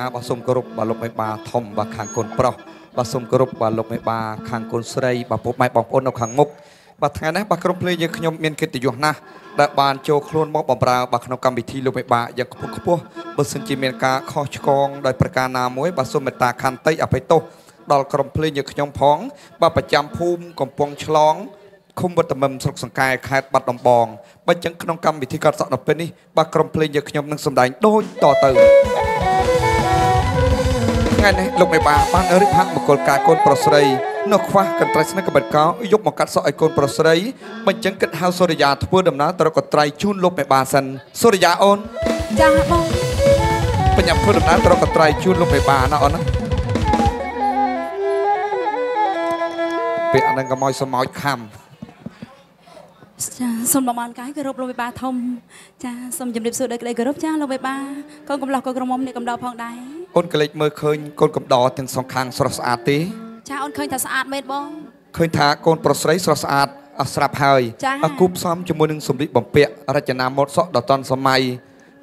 ហាបាទសូមគោរពបាទលោកមេបាធំបាទខាងកូនប្រុសបាទសូមគោរពបាទលោកមេបាខាងកូនស្រីបាទពុកម៉ែបងប្អូននៅខាងមុខបាទថ្ងៃនេះបាទក្រុមភ្លេងយើងខ្ញុំមានកិត្តិយសណាស់ដែលបានចូលខ្លួនមកបម្រើបាទក្នុងកម្មវិធីលោកមេបាយ៉ាងខ្ពស់ខ្ពស់បើសិនជាមានការខុសឆ្គងដោយប្រការណាមួយបាទសូមមេត្តាខន្តីអភ័យទោសដល់ក្រុមភ្លេងយើងខ្ញុំផង បាទប្រចាំភូមិកំពង់ឆ្លងឃុំវត្តមឹមស្រុកសង្កែខេត្តបាត់ដំបងបើអញ្ចឹងក្នុងកម្មវិធីកាត់សក់នៅពេលនេះបាទក្រុមភ្លេងយើងខ្ញុំនឹងសម្ដែងដូចតទៅ ថ្ងៃនេះលោកមេបាបានរៀបហាក់មង្គលការកូនប្រុសស្រីនៅខ្វះកន្ត្រៃស្នេហ៍កបិតកោយកមកកាត់សក់ឲ្យកូនប្រុសស្រីបើអញ្ចឹងគិតហៅសូរិយាធ្វើដំណើរទៅរកកន្ត្រៃជូនលោកមេបាសិនសូរិយាអូនចាបងបញ្ញាប់ធ្វើដំណើរទៅរកកន្ត្រៃជូនលោកមេបាណាអូនណាពេលអានឹងកុំឲ្យសមោចខំ ចាសូមបងបានកាយគោរពលោកវិបាធំចាសូមជម្រាបសួរដោយក្តីគោរពចាលោកវិបាកូនកំឡោះកូនក្រមុំនេះកំដរផងដែរអូនកលេចមើលឃើញកូនកំដរទាំងសងខាងស្រស់ស្អាតទេចាអូនឃើញថាស្អាតមែនបងឃើញថាកូនប្រុសស្រីស្រស់ស្អាតអស់ស្រាប់ហើយចា៎អគូផ្សំជាមួយនឹងសម្លៀកបំពាក់រចនាម៉ូដសក់ដ៏ទាន់សម័យ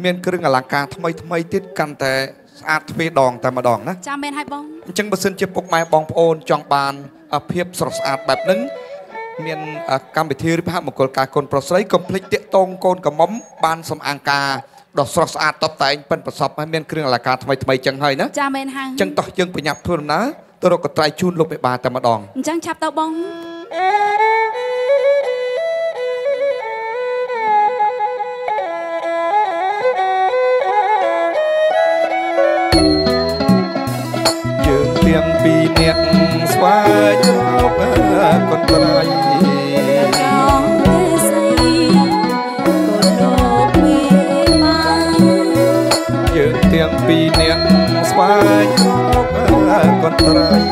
មានគ្រឿងអលង្ការថ្មីថ្មីទៀតកាន់តែស្អាតទ្វេដងតែម្ដងណាចាមែនហើយបងអញ្ចឹងបើសិនជាពុកម៉ែបងប្អូនចង់បានអាភាពស្រស់ស្អាតបែបហ្នឹង មានអកម្មវិធីឬផាកមង្គលការកូនប្រុសស្រីកុំភ្លេចតាកតងកូនកំមុំបានសំអាងការដ៏ស្រស់ស្អាតតបតែងប៉ិនប្រសពហើយមានគ្រឿងអលង្ការថ្មីថ្មីចឹងហើយណាចាមែនហើយអញ្ចឹងតោះយើងប្រញាប់ធ្វើដំណើរទៅរកកន្ត្រៃជូនលោកមេបាតែម្ដងអញ្ចឹងឆាប់ទៅបងយើងទាំងពីរនាក់ស្វែងរ កកន្ត្រៃកោទេសីកូនលោកមេបាយើងទាំងពីរនាក់ស្វែងរកកន្ត្រៃ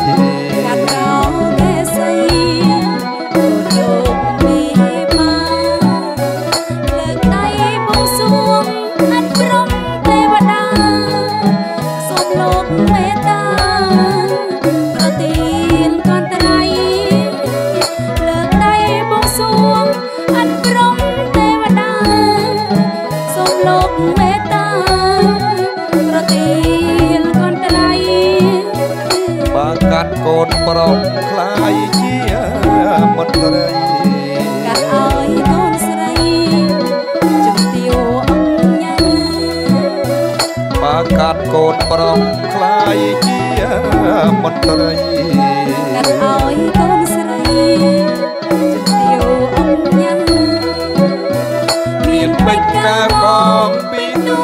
មានបិចកាកងពីនួ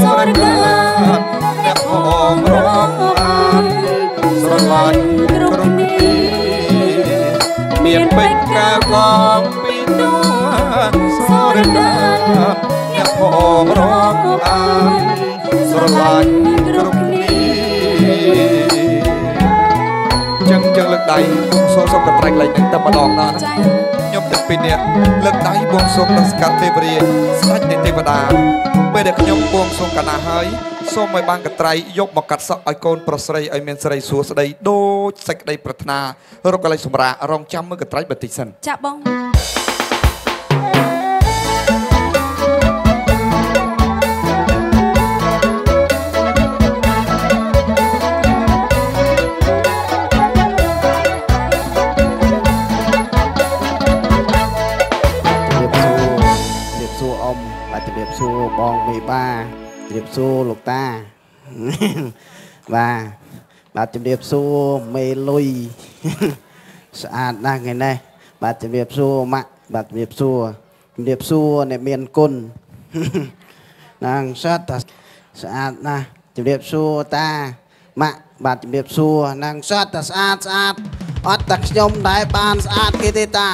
សរកាអ្នកផងរងបានស្រឡាញ់គ្រប់គ្នាមានបិចកាកងពីនួសរកាអ្នកផងរងបានស្រឡាញ់គ្រប់គ្នាចឹងចឹង លើកដៃសូមសូមកន្ត្រែងលេខនឹងតែម្ដងណាចាខ្ញុំទាំងពីរនាក់លើកដៃបួងសួងដល់ស្កាត់ទេវរាជស្ដេចនៃទេវតាពេលដែលខ្ញុំបួងសួងកណាហើយសូមឲ្យបានកត្រៃយកមកកាត់សក់ឲ្យកូនប្រុសស្រីឲ្យមានស្រីសួស្ដីដូចសេចក្តីប្រាថ្នារកកលិចសម្រាប់រងចាំមើលកត្រៃបន្តិចសិនចាបង សួរលោកតាបាទបាទជម្រាបសួរមេលុយស្អាតណាស់ថ្ងៃនេះបាទជម្រាបសួរម៉ាក់បាទជម្រាបសួរជម្រាបសួរអ្នកមានគុណនាងសត្វតាស្អាតណាស់ជម្រាបសួរតាម៉ាក់បាទជម្រាបសួរនាងសត្វតាស្អាតស្អាតអត់តែខ្ញុំដែរបានស្អាតគេទេតា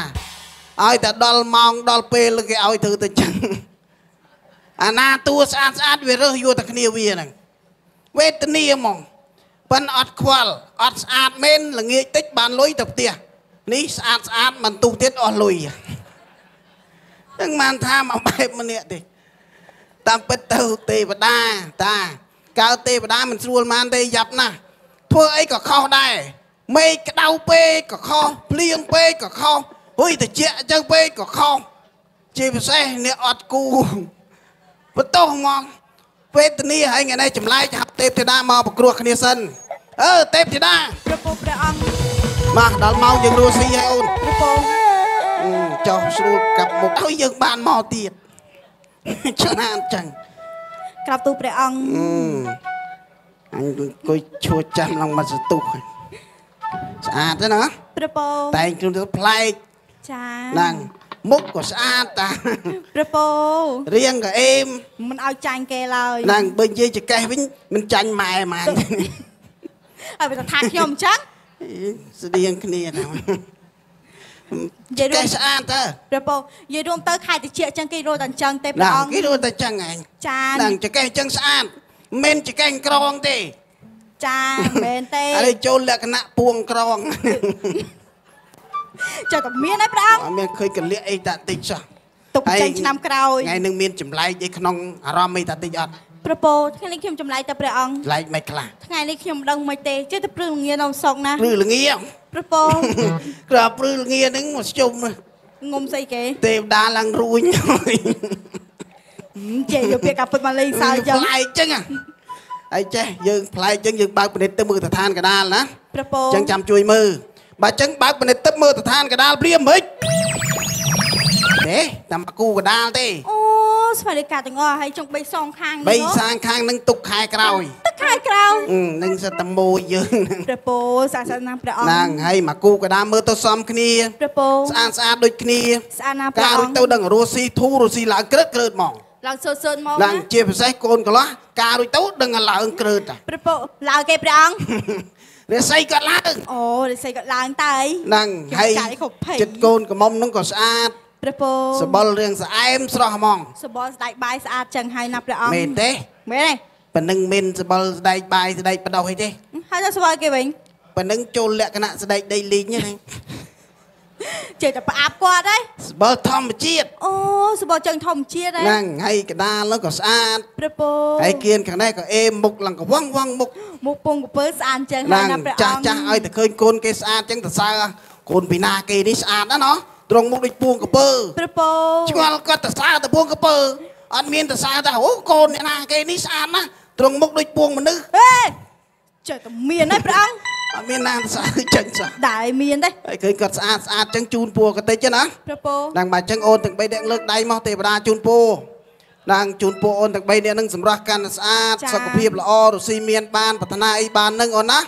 ឲ្យតែដល់ម៉ោងដល់ពេលគេឲ្យធ្វើទៅចឹង អាណាតួស្អាតស្អាតវារើសយកតែគ្នាវាហ្នឹងវេទនាហ្មងប៉ិនអត់ខ្វល់អត់ស្អាតមែនល្ងាចតិចបានលុយទៅផ្ទះនេះស្អាតស្អាតមិនទុះទៀតអស់លុយហ្នឹងបានថាមកបែបម្នាក់ទេតាមពិតទៅទេវតាតាកើតទេវតាមិនស្រួលម៉ានទេយ៉ាប់ណាស់ធ្វើអីក៏ខុសដែរមេឃក្តៅពេកក៏ខុសភ្លៀងពេកក៏ខុសហ៊ុយត្រជាក់អញ្ចឹងពេកក៏ខុសជាពិសេសអ្នកអត់គូ បន្ទោសហ្មងវេទនាហើយថ្ងៃនេះចម្លែកហៅទេពធីតាមកប្រគ្រោះគ្នាសិនអឺទេពធីតាព្រះពរព្រះអង្គមកដល់ម៉ោងយើងរស់ស៊ីហើយអូនព្រះពរអឺចុះស្រួលកាប់មុខហើយយើងបានមកទៀតឆ្លាតចឹងក្រាបទូលព្រះអង្គអឺអញអង្គុយឈួចចាំឡើងមកសតុះហើយស្អាតទេណាព្រះពរតែងខ្លួនទៅប្លែកចាហ្នឹង មុខក៏ស្អាតតាព្រះពររៀងក៏អេមមិនឲ្យចាញ់គេឡើយហ្នឹងបើនិយាយចកេះវិញមិនចាញ់ម៉ែម៉ានឲ្យវាថាខ្ញុំអញ្ចឹងស្តៀងគ្នាណានិយាយរួកេះមស្អាតតើព្រះពរនិយាយរួមទៅខែតិចអញ្ចឹងគេរត់តែអញ្ចឹងទេព្រះណាអង្គគេรู้តែចឹងឯងចាហ្នឹងចកេះចឹងស្អាតមិនមែនចកេះក្រងទេចាមែនទេអានេះចូលលក្ខណៈពួងក្រង ចុះតែមានហើយព្រះអង្គអត់មានឃើញកលិះអីតាតិចសោះទុកចេញឆ្នាំក្រោយថ្ងៃនឹងមានចម្លែកអីក្នុងអារម្មណ៍អីតាតិចអត់ព្រះពរថ្ងៃនេះខ្ញុំចម្លែកតែព្រះអង្គចម្លែកមិនខ្លះថ្ងៃនេះខ្ញុំមិនដឹងមិនទេចេះតែព្រឹងងានៅស្រុកណាព្រឺល្ងាព្រះពរក្រៅព្រឺល្ងាហ្នឹងមកស្ជុំងុំស្អីគេទេវតាឡើងរួញចេះយកពាក្យកាពិតមកលេងសើចអញ្ចឹងប្លែកចឹងហ៎ហើយចេះយើងប្លែកចឹងយើងបើកពិនិត្យទៅមើលស្ថានកដាលណាព្រះពរចឹងចាំជួយមើល បើចឹងបើកពិនិត្យទៅមើលស្ថានកដាលព្រាមមិនទេតាមគូកដាលទេអូស្វ័យលើការទាំងអស់ហើយចុងបីសងខាងបីនេះសាងខាងនឹងទុកខែក្រោយទឹកខែក្រោយអឺនឹងសិតតែម៉ួយយើងហ្នឹងព្រះពរសាសនាព្រះអង្គហ្នឹងហើយមកគូកដាលមើលទៅសមគ្នាព្រះពរស្អាតស្អាតដូចគ្នាស្អាតណាស់ព្រះការអរួចង្គទៅដឹងរស់ស៊ីធូរស់ស៊ីឡើងក្រើតក្រើតហ្មងឡើងសើសើមកឡើងណាជាពិសេសកូនកន្លោះការរួចទៅដឹងតែឡើងក្រើតតាព្រះពរឡើងគេព្រះអង្គ រាសីគាត់ឡើងអូរិស័យក៏ឡើងតើអីហ្នឹងខ្ញុំហើយចាក់ឲ្យគ្រប់ភ័យចិត្តកូនកំមុំហ្នឹងក៏ស្អាតព្រះពរសបល់រឿងស្អែមស្រស់ហ្មងសបល់ស្ដេចបាយស្អាតចឹងហើយណាព្រះអង្គមែនទេមែនទេប៉ណ្ណឹងមានសបល់ស្ដែកបាយស្ដែកបដោះអីទេហើយទៅសបល់គេវិញប៉ណ្ណឹងចូលលក្ខណៈស្ដែកដីលីងហ្នឹង ចេះតែប្រអាប់គាត់ហើយសបល់ធម្មជាតិអូសបល់ចឹងធម្មជាតិហើយហ្នឹងហើយកដាលហ្នឹងក៏ស្អាតព្រះពរហើយគៀនខាងនេះក៏អេមមុខឡើងក៏វងវងមុខមុខពងកពើស្អាតចឹងហ្ហើយនឹងណាព្រះអង្គចាស់ចាស់ឲ្យតែឃើញកូនគេស្អាតចឹងទៅសើកូនពីណាគេនេះស្អាតណាស់ណោះត្រង់មុខដូចពួងកពើព្រះពរឆ្ងល់គាត់ទៅសើទៅពួងកពើអត់មានទៅសើថាអូកូនអ្នកណាគេនេះស្អាតណាស់ត្រង់មុខដូចពួងមនុស្សហេចេះតែមានហើយព្រះអង្គ អត់មានណាទៅសើចឹងសោះដែរមានទេហើយឃើញគាត់ស្អាតស្អាតចឹងជូនពួរក៏តិចណាព្រះពរដល់មកចឹងអូនទាំង3នាក់លើកដៃមកទេវតាជូនពួរដល់ជូនពួរអូនទាំង3នាក់នឹងសម្រស់កាន់តែស្អាតសុខភាពល្អរស៊ីមានបានប្រាថ្នាអីបាននឹងអូនណា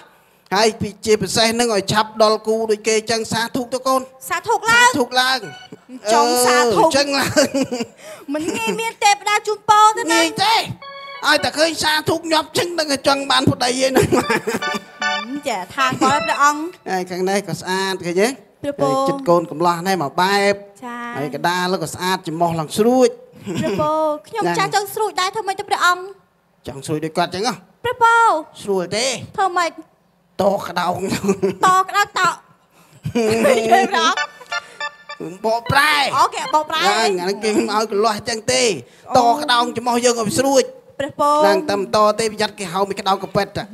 ហើយពីជាពិសេសនឹងឲ្យឆាប់ដល់គូដូចគេចឹងសាធុកទៅកូនសាធុកឡើងធុកឡើងចង់សាធុកអឺចឹងឡើងមិនងាយមានទេវតាជូនពរទេណាងាយទេឲ្យតែឃើញសាធុកញាប់ចឹងនឹងចង់បានប្តីឯហ្នឹង ចាថាគាត់ព្រះអង្គហើយខាងនេះក៏ស្អាតឃើញទេព្រះពរហើយចិត្តកូនកំឡោះនេះមកបែបចាហើយកដាលក៏ស្អាតចំោះឡើងស្រួចព្រះពរខ្ញុំហ្នឹងចាស់ចង់ស្រួចដែរធ្វើម៉េចទៅព្រះអង្គចង់ស្រួយដូចគាត់ចឹងហ៎ព្រះពរស្រួលទេធ្វើម៉េចតក្តោងតក្តៅតមិនទេព្រះអង្គបកប្រែអូគេបោកប្រែហ្នឹងអានេះគេមិនឲ្យកលាស់ចឹងទេតក្តោងចំោះយើងឲ្យស្រួចព្រះពរឡើងតាមតទេប្រយ័ត្នគេហៅមិនក្តោងកប៉ិតតា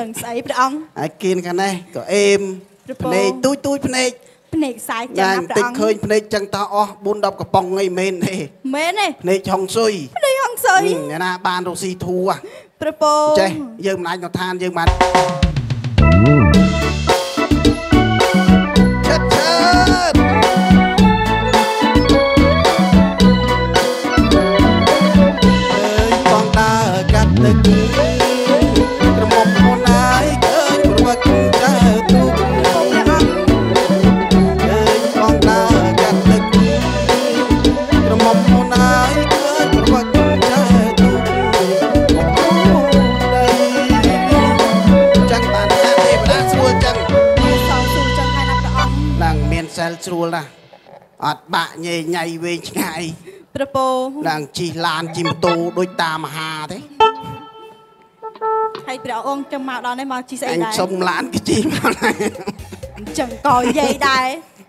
ដឹងស្អីព្រះអង្គហើយគៀនខាងនេះក៏អេមព្រះពរភ្នែកទូចទូចភ្នែកភ្នែកសាយចឹងយ៉ាងណាព្រះតិចអង្គឃើញភ្នែកចឹងតអស់4 10កំប៉ុងអីមែនទេមែនទេភ្នែកឆុងស៊ុយភ្នែកហងសុយអ្នកណាបានរស់ស៊ីធូហ៎ព្រះពរចេះយើងមិនអាចមកឋានយើងបាន បាក់ញេញ៉ៃវែងឆ្ងាយព្រះពរឡើងជិះឡានជិះម៉ូតូដូចតាមមហាទេហើយព្រះអង្គចឹងមកដល់នេះមកជីស្អីអញដែរសុំឡានគេជិះមកណាអញ្ចឹងក៏និយាយដែរ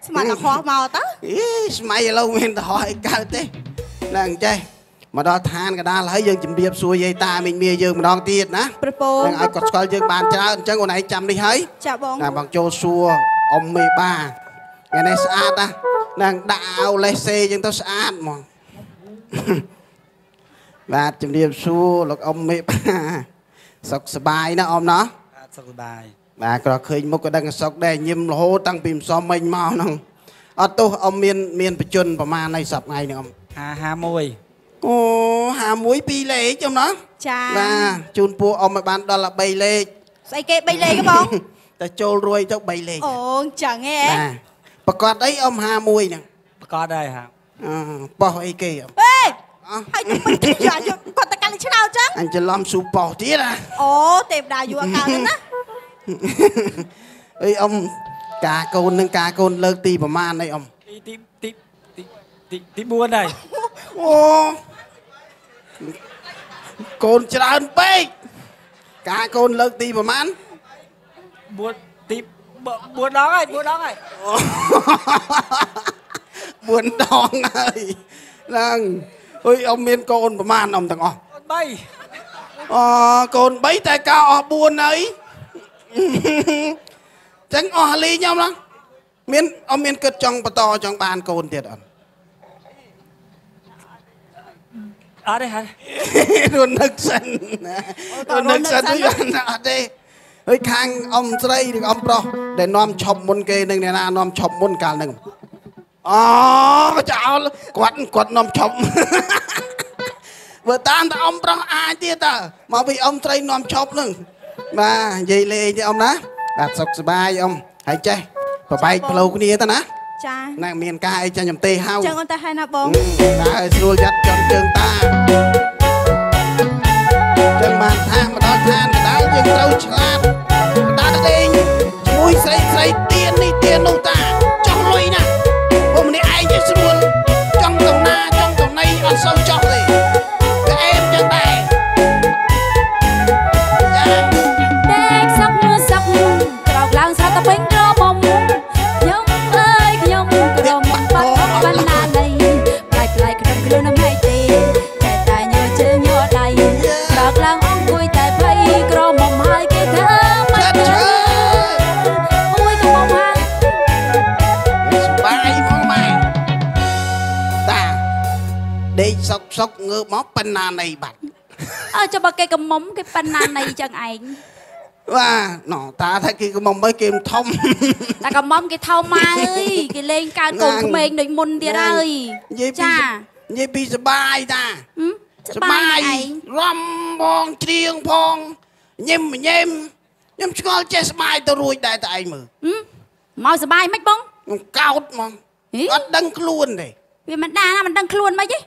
ស្មានតែខុសមកតើអេស្មៃឥឡូវមានទៅហោះអីកើតទេឡើងចេះមកដល់ឋានកដាលហើយយើងជម្រាបសួរយាយតាមីងមាយើងម្ដងទៀតណាព្រះពរនឹងឲ្យគាត់ស្គាល់យើងបានច្រើនអញ្ចឹងអូនឯងចាំនេះហើយចាបងណាបងចូលសួរអ៊ំមេបា ថ្ងៃនេះស្អាតណាស់នឹងដាក់អាវលេសសេអញ្ចឹងទៅស្អាតហ្មងបាទជំរាបសួរលោកអ៊ំមេបាសុខសប្បាយណាអ៊ំណោះបាទសុខសប្បាយបាទក៏ឃើញមុខក៏ដឹងសុខដែរញឹមរហូតតាំងពីម្សិលមិញមកហ្នឹងអត់ទោះអ៊ំមានមានបជនប្រមាណហើយសប្ថ្ងៃហ្នឹងអ៊ំ551អូ51ពីរលេខអ៊ំណោះចាបាទជូនពួកអ៊ំឲ្យបានដល់3លេខស្អីគេ3លេខហ៎បងតែចូលរួយទៅ3លេខអូអញ្ចឹងហ៎បាទ ប្រកាសអីអ៊ំ51ហ្នឹងប្រកាសដែរហាអឺបោះអីគេអ៊ំហេអោះហើយទៅមិនទីយ៉ាយកគាត់ទៅកាន់ឆ្នោតចឹងអញច្រឡំស៊ូបោះទៀតណាអូទេវតាយូរអកាលហ្នឹងណាអីអ៊ំការកូននឹងការកូនលើកទីប្រមាណអីអ៊ំទីទីទីទីទីទី4ហើយអូកូនច្រើនពេកការកូនលើកទីប្រមាណ4ទី 4ដងហើយ4ដងហើយ4ដងហើយហ្នឹងអុយអ៊ំមានកូនប្រមាណអ៊ំទាំងអស់3អូកូន3តែការអស់4ហើយចឹងអស់លីខ្ញុំឡងមានអ៊ំមានគិតចង់បន្តចង់បានកូនទៀតអត់អត់ទេហើយរួននឹកសិនណារួននឹកសិនវិញអត់ទេ ហើយខាងអ៊ំស្រីឬអ៊ំប្រុសដែលនាំឈប់មុនគេនឹងអ្នកណានាំឈប់មុនកាលហ្នឹងអូចោលគាត់គាត់នាំឈប់បើតាមតែអ៊ំប្រុសអាចទៀតតើមកពីអ៊ំស្រីនាំឈប់ហ្នឹងបាទនិយាយលេងទេអ៊ំណាបាទសុខសប្បាយអ៊ំហើយចេះប្របែកផ្លូវគ្នាទៅណាចាណាមានការអីចាញ់ខ្ញុំទេហៅចឹងអូនទៅហើយណាបងដើរស្រួលយ៉ាត់ចំជើងតាចឹងបានថាមកដល់ឋានក៏ដែរ យើងត្រូវឆ្លាតដើរទៅលេងជាមួយស្រីស្រីទៀននេះទៀននោះតាចង់លុយណាពុំម្នាក់ឯងទេស្រួលចង់ទៅណាចង់ទៅណីអត់សូវចង់ ចាំបើគេក្រមុំគេបណ្ណានៃចឹងឯងបាទណោតាថាគេក៏មកមើលគេមិនធំតែក្រមុំគេថោម៉ាអើយគេលេងកើតកូនក្មេងដូចមុនទៀតហើយនិយាយពីចានិយាយពីសបាយតាហឹមសប្បាយណាស់ឯងរំបងច្រៀងផងញឹមញឹមខ្ញុំឆ្ងល់ចេះស្បាយទៅរួចដែរតែឯងមើលហឹមមកសប្បាយមិនបងខ្ញុំកោតហ្មងហីអត់ដឹងខ្លួនទេវាមិនដាណាមិនដឹងខ្លួនមិនទេ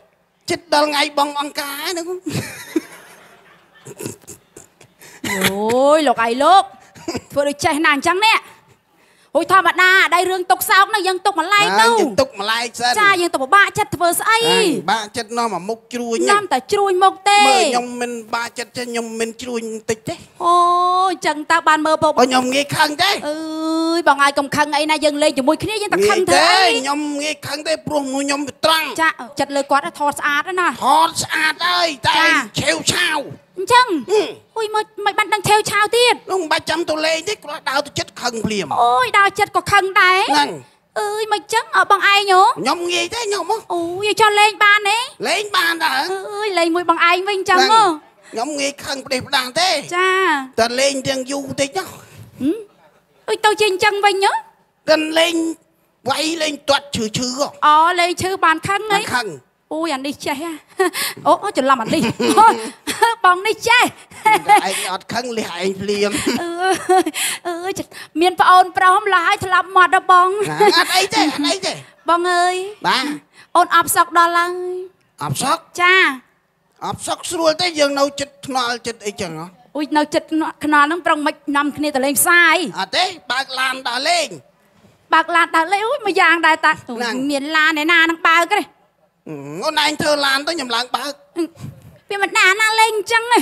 ចិត្តដល់ថ្ងៃបងអង្ការហ្នឹង អូយលោកឯងលោកធ្វើដូចចេះណាស់អញ្ចឹងនេះអូយធម្មតាដៃរឿងទុកសោកនោះយើងទុកម្លែងទៅយើងទុកម្លែកសិនចាយើងទៅពិបាកចិត្តធ្វើស្អីហើយបាក់ចិត្តនាំមកមុខជ្រួញញ៉ាំតែជ្រួញមកទេមើលខ្ញុំមិនបាក់ចិត្តទេខ្ញុំមិនជ្រួញបន្តិចទេអូយអញ្ចឹងតើបានមើលពុកបើខ្ញុំងាយខឹងទេអើយបងឲ្យកុំខឹងអីណាយើងលេងជាមួយគ្នាយើងតែខឹងធ្វើអីខ្ញុំងាយខឹងទេព្រោះមួយខ្ញុំវាត្រង់ចាចិត្តលើគាត់ថតស្អាតណាស់ថតស្អាតហើយតែចាឆេវឆាវ អញ្ចឹងហឹមអូយមកមិនបានដឹងថេវឆាវទៀតនោះមិនបាច់ចាំទៅលេងទេគ្រាន់ដើរទៅចិត្តខឹងភ្លាមអូយដល់ចិត្តក៏ខឹងដែរហ្នឹងអើយមិនចឹងអើបងឯងហ៎ខ្ញុំងាយទេខ្ញុំហ៎អូយចោះលេងបានទេលេងបានដែរអើយលេងមួយបងឯងវិញចឹងហ៎ខ្ញុំងាយខឹងផ្ដេសផ្ដាំងទេចាតែលេងទាំងយូរតិចណាហឹមអើយទៅជាអញ្ចឹងវិញហ៎តែលេងវាយលេងទាត់ឈឺឈឺហ៎អូលេងឈឺបានខឹងហីមិនខឹងអូយអានេះចេះហ៎អូអូច្រឡំអានេះអូ បងនេះចេះតែឯងអត់ខឹងលះឯងភ្លាមអើយអើយមានប្អូនប្រុសម្ល៉េះហើយធ្លាប់មកដល់បងណាអត់អីទេអត់អីទេបងអើយបាទអូនអបសក់ដល់ហើយអបសក់ចាអបសក់ស្រួលទេយើងនៅចិត្តថ្នល់ចិត្តអីចឹងហ៎អូយនៅចិត្តខ្នល់ហ្នឹងប្រុងមិននាំគ្នាទៅលេងផ្សាយអត់ទេបើកឡានដើរលេងបើកឡានដើរលេងអូយមួយយ៉ាងដែរតាហ្នឹងមានឡានឯណានឹងបើកទេអូនឯងធ្វើឡានទៅខ្ញុំឡើងបើក វាមិនដាណាលេងអញ្ចឹងទេ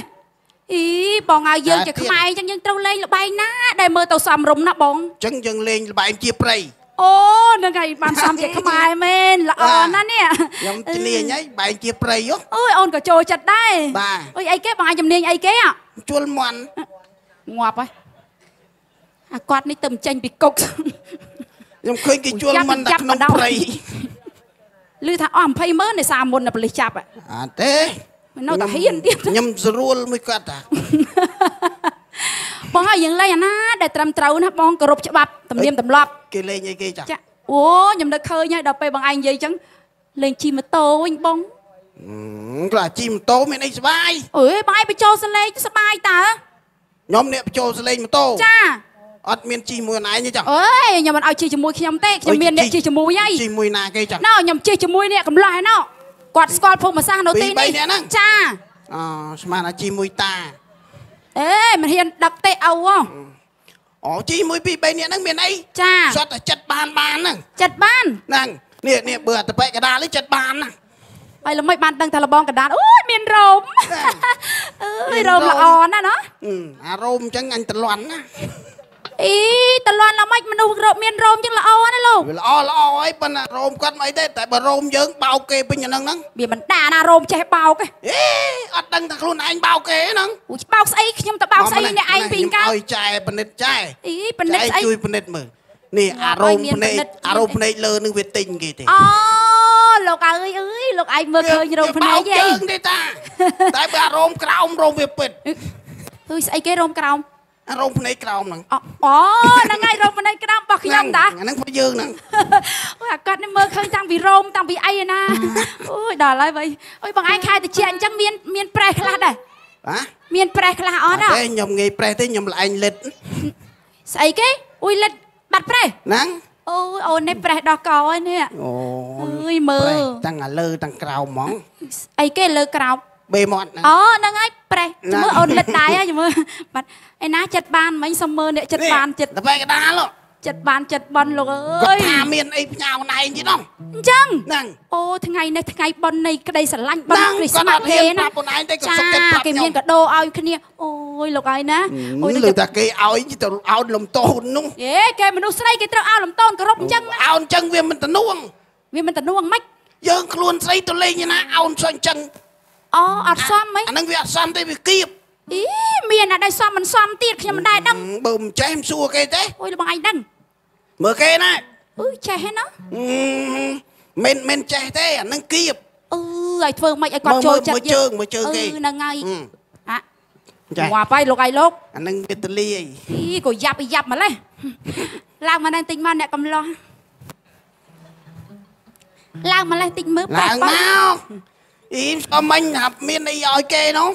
អីបងឲ្យយើងតែជាទៀតខ្មែរអញ្ចឹងយើងត្រូវលេងល្បែងណា ដែលមើលទៅសមរម្យណាបងអញ្ចឹងយើងលេងល្បែងជាព្រៃអូហ្នឹងហើយបានសំជាខ្មែរមែនល្អណាស់នេះខ្ញុំជំនាញហើយបែងជាព្រៃហ៎អូយអូនក៏ចូលចិត្តដែរបាទអូយអីគេបងឲ្យជំនាញអីគេហ៎ជួលមន់ងាប់ហើយអាគាត់នេះទៅមិនចេញពីគុកខ្ញុំឃើញគេជួលមន់តែក្នុងព្រៃឮថាអស់20ម៉ឺននៃសារមុននៅប៉ូលីសចាប់ហ៎អត់ទេ មិននៅតែហ៊ានទៀតខ្ញុំស្រួលមួយគាត់តាបងហើយយើងលេងអាណាដែលត្រឹមត្រូវណាបងគោរពច្បាប់ទំនៀមទម្លាប់គេលេងអីគេចាស់ចាអូខ្ញុំនឹកឃើញហើយដល់ពេលបងឯងនិយាយអញ្ចឹងលេងជិះម៉ូតូវិញបងក្លាជីម៉ូតូមានអីសុបាយអើយបងឯងបញ្ចូលសលេងសបាយតើខ្ញុំអ្នកបញ្ចូលសលេងម៉ូតូចាអត់មានជីមួយណែទេចាស់អើយខ្ញុំមិនឲ្យជិះជាមួយខ្ញុំទេខ្ញុំមានអ្នកជិះជាមួយហើយជីមួយណាគេចាស់ណ៎ខ្ញុំជិះជាមួយអ្នកកំឡោះឯណោះ គាត់ស្គាល់ភូមិសាស្ត្រនៅទីពីរបីនេះនាក់ហ្នឹងចាអស្មានថាជីមួយតាអេមិនហ៊ានដឹកទេអូហ៎អូជីមួយពីរបីនាក់ហ្នឹងមានអីចាសតតែចិត្តបានបានហ្នឹងចិត្តបានហ្នឹងនេះនេះបើអត្តបិកដាលនេះចិត្តបានណាហើយល្មិចបានដឹងថាលបងកណ្ដាលអូយមានរោមអើយរោមល្អណាស់ណោះអឺអារោមអញ្ចឹងអញតលន់ណា អីតលន់ល្មិចមនុស្សរោមមានរោមចឹងល្អណាស់លោកវាល្អល្អហើយប៉ុន្តែរោមគាត់មិនអីទេតែបើរោមយើងបោកគេពេញអាហ្នឹងហ្នឹងវាមិនដាណារោមចេះបោកទេអេអត់ដឹងថាខ្លួនឯងបោកគេហ្នឹងអូយបោកស្អីខ្ញុំទៅបោកស្អីអ្នកឯងពីងកើតឲ្យចែបនិតចែអីប៉និតស្អីជួយបនិតមើលនេះអារោមឲ្យមានភ្នែកពិនិត្យអារោមភ្នែកលើនឹងវាទិញគេទេអូលោកអើយអើយលោកឯងមើលឃើញរោមភ្នែកវាបោហីជើងទេតាតែបើអារោមក្រោមរោមវាពិតអើយស្អីគេរោមក្រោមអា រោមភ្នែកក្រោមហ្នឹងអូអូហ្នឹងហើយរោមភ្នែកក្រោមរបស់ខ្ញុំតាអាហ្នឹងពួកយើងហ្នឹងអូយអាកាត់នេះមើលឃើញតាំងពីរោមតាំងពីអីឯណាអូយដល់ហើយវៃអូយបងឯងខែតិចអញ្ចឹងមានមានប្រេះខ្លះដែរហ៎មានប្រេះខ្លះអត់ហ៎ទេខ្ញុំងាយប្រេះទេខ្ញុំល្ឯងលិតស្អីគេអ៊ុយលិតបាត់ប្រេះហ្នឹងអូយអូននេះប្រេះដោះកោហើយនេះអូអើយមើលប្រេះតាំងអាលើតាំងក្រោមហ្មងអីគេលើក្រោម បេមាត់ហ្នឹងអូហ្នឹងហើយប្រេះណាមើលអូនលិតដែរហើយមើលបាត់ឯណាចិត្តបានមិញសុំមើលអ្នកចិត្តបានចិត្តតែបែកដាលហ៎ចិត្តបានចិត្តបនលោកអគាើត់យថាមានអីផ្ញើណែងទៀតហ្នឹងអញ្ចឹងហ្នឹងអូថ្ងៃនេះថ្ងៃបននៃក្តីស្រឡាញ់បនហ្នឹងគ្រីគាត់ស្មាអស់ត់គេហ៊ានប្ណារាប់ខ្លួនឯងទេក៏ចាសុខចិត្តប្រាប់គេខ្ញុំមានកាដូឲ្យគ្នាអូយលោកអើយណាអូយលើដូចតែគេឲ្យទៅអោនលំតូននោះយេគេមនុស្សស្រីគេត្រូវឲ្យលំតូនគោរពអញ្ចឹងណាអោនចឹងវាមិនទំនួងវាមិនតំនួងម៉េចយើងខ្លួនស្រីទៅលេងឯណាអោនសោះអញ្ចឹង អូអត់សមហ្មងអាហ្នឹងវាអត់សមទេវាគៀបអីមានតែដែរសមមិនសមទៀតខ្ញុំមិនដែរដឹងបើមិនចេះមិនសួរគេទេអូយលោកបងឯងដឹងមើលគេណាអឺចេះហេណាអឺមិនមិនចេះទេអាហ្នឹងគៀបអឺឲ្យធ្វើម៉េចឲ្យគាត់ចូលចិត្តមើលជើងមើលជើងគេអឺហ្នឹងហើយអឺអាចាងាប់ហើយលោកឯងលោកអាហ្នឹងវាទលាយអីក៏យ៉ាប់អីយ៉ាប់ម្លេះឡើងមកដល់តិចមកអ្នកកំឡោះឡើងម្លេះតិចមើលឡើងបមក អ៊ីមស្គមមិញហាប់មានអីឲ្យគេនោះ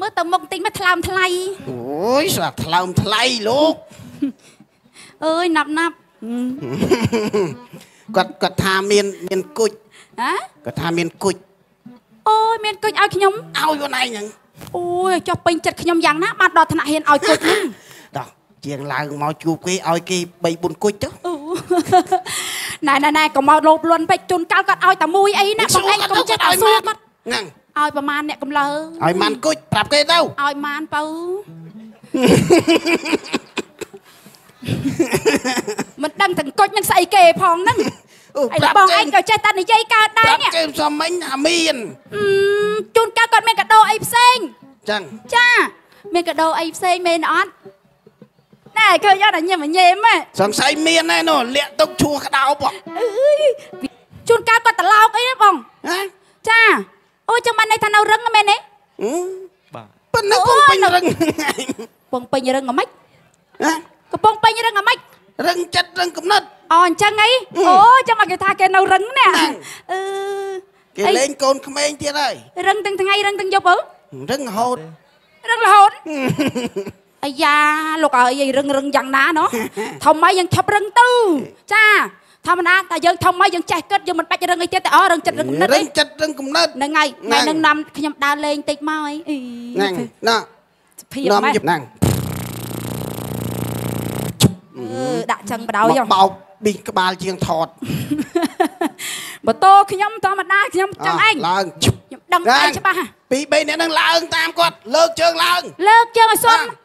មើលទៅមុខតិចមកថ្លើមថ្លៃអូយស្អាតថ្លើមថ្លៃលោកអើយណាប់ណាប់ហឹមគាត់គាត់ថាមានមានគុជហ៎គាត់ថាមានគុជអូយមានគុជឲ្យខ្ញុំឲ្យខ្លួនឯងហ្នឹងអូយចុះពេញចិត្តខ្ញុំយ៉ាងណាបានដល់ថ្នាក់ហ៊ានឲ្យគុជហ្នឹងតោះជាងឡើងមកជួបគេឲ្យគេ3 4គុជទៅអូ ណែណែណែកុំមកលោភលន់ពេកជួនកាលគាត់ឲ្យតែមួយអីណាបងឯងកុំចិត្តឲ្យសួរគាត់ហ្នឹងឲ្យប្រមាណអ្នកកំឡើឲ្យម៉ាន់គុជប្រាប់គេទៅឲ្យម៉ានបើមិនដឹងទាំងគុជនឹងស្អីគេផងហ្នឹងអូឯងបងឯងក៏ចេះតែនិយាយកើតដែរប្រាប់នេះគេសំមិញថាមានអឺជួនកាលគាត់មានកាដូអីផ្សេងចឹងចាមានកាដូអីផ្សេងមែនអត់ ណែឃើញអត់តែញឹមញែមហ៎សង្ស័យមានឯនោះលាក់ទុកឈួរក្តោបហ៎អើយជួនកាលគាត់ត្រឡោកអីណាបងហ៎ចាអូចាំបានន័យថានៅរឹងមែនទេហឹមបាទប៉ុណ្ណឹងអូពុំពេញនៅរឹងកំពុងពេញរឹងអាម៉េចហ៎កំពុងពេញរឹងអាម៉េចរឹងចិត្តរឹងកំណត់អូអញ្ចឹងអីអូចាំមកគេថាគេនៅរឹងណាអឺគេលេងកូនក្មេងទៀតហើយរឹងទាំងថ្ងៃរឹងទាំងយប់អើរឹងរហូតរឹងរហូត អាយ៉ាលោកអើយរឹងរឹងយ៉ាងណាណោះធំមកយើងឈប់រឹងទៅចាធម្មតាតែយើងធំមកយើងចេះគិតយើងមិនបាច់រឹងអីទៀតតែអរឹងចិត្តរឹងគំនិតរឹអីងចិត្តរឹងកំណត់ហ្នឹងហើយថ្ងៃហ្នឹងនាំខ្ញុំដើរលេងតិចមកអីអីហ្នឹងណាសុភាពនាំម៉េចយប់ហ្នឹងអឺដាក់ចឹងបដ ாய் មកបោកប៊ីងក្បាលជាងថតម៉ូតូខ្ញុំធម្មតាខ្ញុំចឹងឯងឡើងឈឹបខ្ញុំដឹងឯងច្បាស់ហ่ะពីរបីអ្នកហ្នឹងឡើងតាមគាត់លើកជើងឡើងលើកជើងឲ្យសុំណា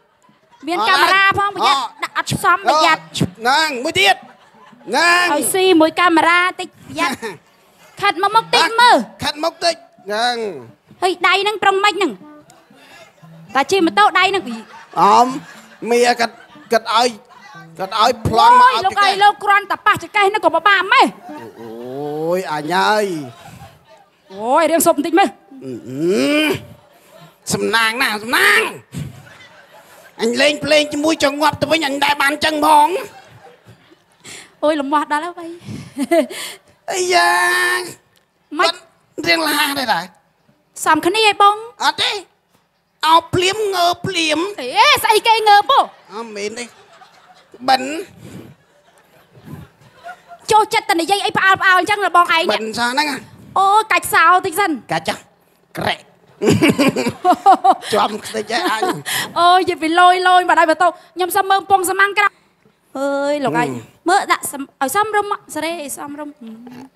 មានអត់កាមេរ៉ាផងប្រយ័ត្នអត់ដាក់អត់សមប្រយ័ត្នឈឹបហ្នឹងមួយទៀតហ្នឹងឲ្យស៊ីមួយកាមេរ៉ាតិចប្រយ័ត្នខាត់មកមុខតិចមើលខាត់មុខតិចហ្នឹងហើយដៃហ្នឹងប្រឹងម៉េចហ្នឹងតាជិះម៉ូតូដៃហ្នឹងអីអមមីគាត់គាត់ឲ្យគាត់ឲ្យប្លអូង់មកយឲ្យលោកគេអើយលោកគ្រាន់តែប៉ះចកេះហ្នឹងក៏បបាម៉េះអូយអញហើយអូយរៀងសុំបន្តិចមើលអឺអឺសំណាងណាសំណាង អញលេងភ្លេងជាមួយចងាប់ទៅវិញអញដែរបានចឹងផងអូយលំមាស់ដល់ហើយវៃអីយ៉ាម៉េចរៀងលះដែរដែរសំគ្នាឯងបងអត់ទេអោបភ្លាមងើភ្លាមអេស្អីគេងើបពោះអត់មែនទេបិនចូលចិត្តតែនិយាយអីផ្អើលផ្អើលអញ្ចឹងដល់បងឯងបិនសោះហ្នឹងហ่ะអូកាច់សោតិចសិនកាច់ចាស់ក្រែក ចំខ្ទេចឯងអញអូយនិយាយពីលយលយបាត់ហើយបន្ទោខ្ញុំសុំមើលពងសំាំងក្រៅអើយលោកឯងមើលដាក់សំឲ្យសំរុំមកសេរីឲ្យសំរុំ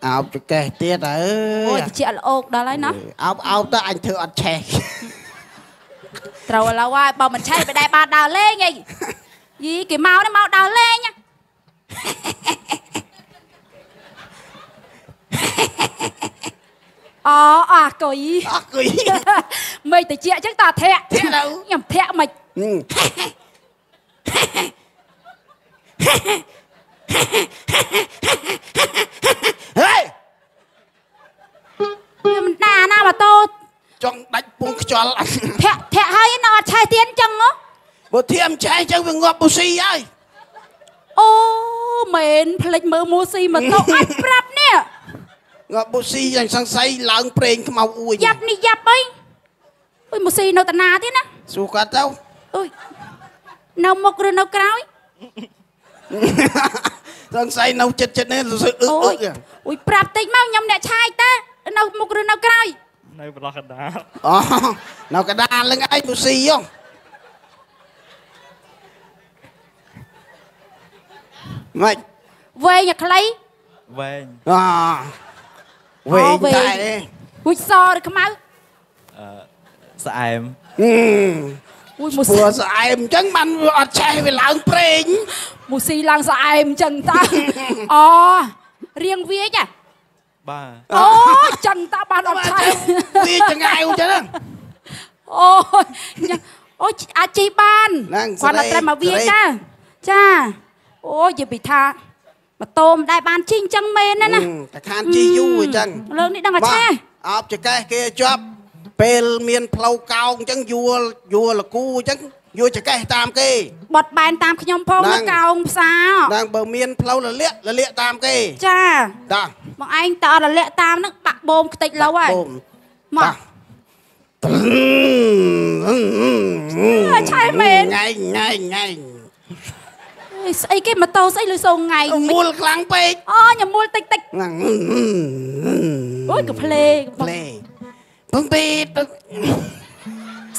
អោបចកេះទៀតអើអូយយតិចល្អោកដល់ហើយណាអោបអោបទៅអញធ្វើអត់ឆេះត្រូវឥឡូវហើយបើមិនឆេះមិនដែរបានដើរលេងអីយីគេមកនេះមកដើរលេងណា អូអាកុយអស់គុយមិនតិចអញ្ចឹងតើធាក់ធាក់ទៅខ្ញុំធាក់មិនហឹមហេខ្ញុំមិនដាណាម៉ូតូចង់ដាច់ពងខ្យល់អញធាក់ធាក់ហើយនៅអត់ឆេះទៀតអញ្ចឹងហ៎បើធៀមឆេះអញ្ចឹងវាងាប់ប៊ូស៊ីហើយអូមែនផ្លិចមើលមូស៊ីម៉ូតូអត់ប្រាប់នេះ ងាប់ប៊ូស៊ីយ៉ាងសង្ស័យឡើងប្រេងខ្មៅអួយយ៉ាប់នេះយ៉ាប់អីអុយមូស៊ីនៅតាណាទៀតណាសួរគាត់ទៅអុយនៅមុខឬនៅក្រោយសង្ស័យនៅចិត្តចិត្តនេះសើអឺអូអឺយអុយប្រាប់តិចមកខ្ញុំអ្នកឆាយតើនៅមុខឬនៅក្រោយនៅប្រឡោះកណ្ដាលអូនៅកណ្ដាលលឹងឯងប៊ូស៊ីហ៎ម៉េចវែងអាខ្លីវែងអ វែងវែងតែអុយសឬខ្មៅអឺស្អែមហឹមអុយមូព្រោះស៊ីស្អែមអញ្ចឹងបានវាអត់ឆេះវាឡើងប្រេងមូស៊ីឡើងស្អែមអញ្ចឹងតើអូរៀងវាចបាទអូចឹងតើបានអត់ឆាយវាចង្អែវអញ្ចឹងអូយញ៉ាំអូយអាចជីបានហ្នឹងគាត់តែត្រឹមមកវាសេរីចាចាអូយនិយាយពីថា ម៉ូតូមិនដែលបានជីអញ្ចឹងមែនណាណាតែខានជីយូរអញ្ចឹងលើកនេះដឹងតែឆេះអោបចកេះគេជាប់ពេលមានផ្លូវកោងអញ្ចឹងយួរយួរលកូអញ្ចឹងយួរចកេះតាមគេបត់បែនតាមខ្ញុំផងហ្នឹងនៅកោងផ្សារដល់បើមានផ្លូវលលាក់លលាក់តាមគេចាតាបងឯងតើអត់រលាក់តាមហ្នឹងបាក់បូមខ្ទេចលោហើយបូមមកតាអើឆេះមែនញ៉ៃញ៉ៃញ៉ៃអេ ស្អីគេម៉ូតូស្អីលុយសូងថ្ងៃមូលខ្លាំងពេកអូញ៉ាំមូលតិចតិចហ្នឹងអូយកាផ្លេកផ្លេពងពេត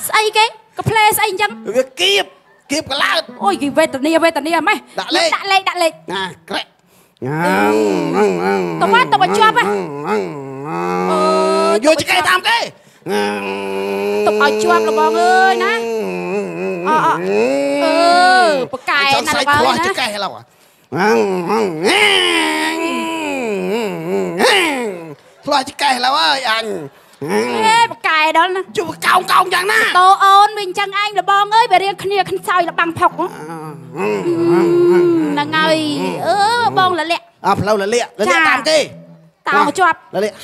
ស្អីគេកាផ្លេស្អីអញ្ចឹងវាគៀបគៀបកឡើតអូយគេវេទនាវេទនាម៉េះដាក់លេខដាក់លេខដាក់លេខណាក្រែកហ្នឹងហ្នឹងហ្នឹងទៅបាត់ទៅបាត់ជាប់ហ៎អឺយកចកេះតាមគេ ទុកឲ្យជាប់លបងអើយណាអអអឺបកកែចង់ណាស្លអែកបងខ្លោះចណាកេះឡៅខ្លោះចកេះឡៅអើយអញអេបកកែដល់ណាជួបកោងកោងយ៉ាងណាតោអូនវិញចឹងឯងលបងអើយបើរៀងគ្នាខ្នសោយលបាំងផុកហ្នឹងហើយអឺបងលលាក់អើផ្លូវលលាក់លលាក់តាមគេតោជាប់លលាក់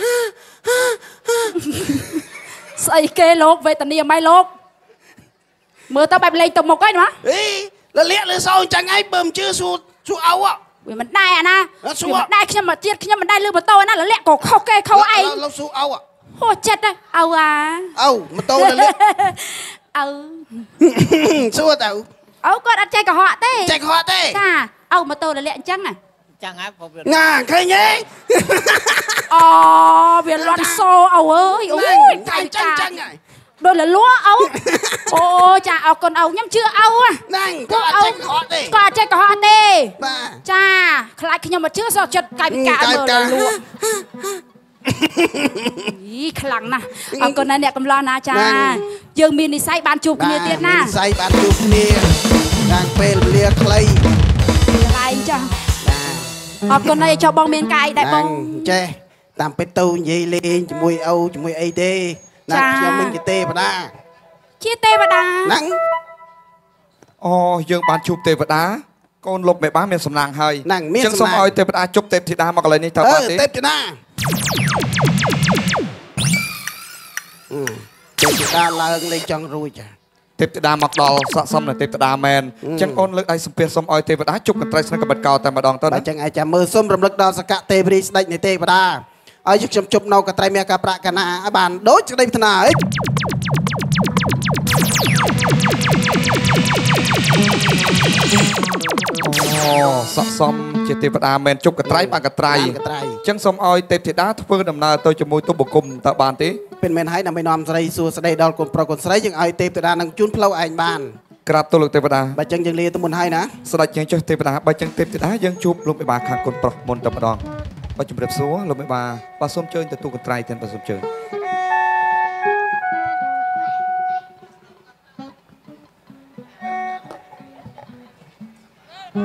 ស្អីគេលោកវេទនាម៉ៃលោកមើលទៅបែបលេងទៅមុខហើយណាអេលលាក់លើសោអញ្ចឹងឯងបើមិនជឿសួរសួរអោវាមិនដែរអាណាអត់សួរវាមិនដែរខ្ញុំមកទៀតខ្ញុំមិនដែរលឺម៉ូតូណាលលាក់ក៏ខុសគេខុសឯងលោកសួរអោហូចិត្តទៅអើអាអោម៉ូតូលលាក់អើសួរទៅអើគាត់អត់ចេះកុហកទេចេះខត់ទេចាអើម៉ូតូលលាក់អញ្ចឹងណា ចាំងហើយព្រោះវាណាឃើញទេអូវាលន់សោអើអើយអូយចាកាយចឹងកាចឹងហើយដូចលលួអោអូចាអរគុណអោខ្ញុំជឿអោណាហ្នឹងគាត់អត់ចេះខត់ទេគាត់អត់ចេះកុហកទេបាទចាខ្លាចខ្ញុំមកជឿសោះចិត្តកាយពិការមើលលលួយីខ្លាំងណាស់អរគុណណាស់អ្នកកំឡោះណាចា យើងមាននិស័យបានជួបគ្នាទៀតណាមានស័យបានជួបគ្នាខាងពេលវេលាខ្លីកន្លែងចា អរគុណណាស់ចុះបងមានកាយដែរបងចេះតាមពេតទៅនិយាយលេងជាមួយឪជាមួយអីទេណាចាខ្ញុំមិនជាទេវតាជាទេវតាហ្នឹងអូយើងបានជួបទេវតាកូនលោកមេបាមានសំណាងហើយហ្នឹងមានចឹងសូមសំណាងឲ្យទេវតាជប់ទេពធីតាមកកន្លែងនេះតើអឺបានទេទេពតាទេវតាឡើងលេងចង់រួចចា ទេពធីតាមកដល់ស័ក្តិសមនឹងទេពធីតាមែនអញ្ចឹងអូនលើកដៃសំពះសូមឲ្យទេវតាជប់កន្ត្រៃស្នឹងកបិតកោតែម្ដងទៅបើណាអញ្ចឹងអាចចាំមើលសុំរំលឹកដល់សកៈទេវរីស្ដេចនៃទេវតាឲ្យយើងខ្ញុំជប់នៅកត្រៃមានការប្រាក់កណាឲ្យបានដូចក្តីប្រាថ្នាអី អូស័ក្តិសមជាទេវតាមែនជប់កន្ត្រៃបានកន្ត្រៃបានកត្រៃអញ្ចឹងសូមឲ្យទេពធីតាធ្វើដំណើរទៅជាមួយទុបបង្គំតើបានទេពេលមែនហើយដើម្បីនាំស្រីសួស្ដីដល់កូនប្រុសកូនស្រីយើងឲ្យទេពតានឹងជូនផ្លូវឯងបានក្រាបទូលលោកទេវតាបើអញ្ចឹងយើងលាទៅមុនហើយណាស្ដេចយើងចុះទេវតាបើចឹងទេពធីតាយើងជួបលោកមេបាខាងគុណប្រុសមុនតែម្ដងបើជំរាបសួរលោកមេបាបាទសូមជើញទៅទូកន្ត្រៃទាំងបាទសូមជើញ អ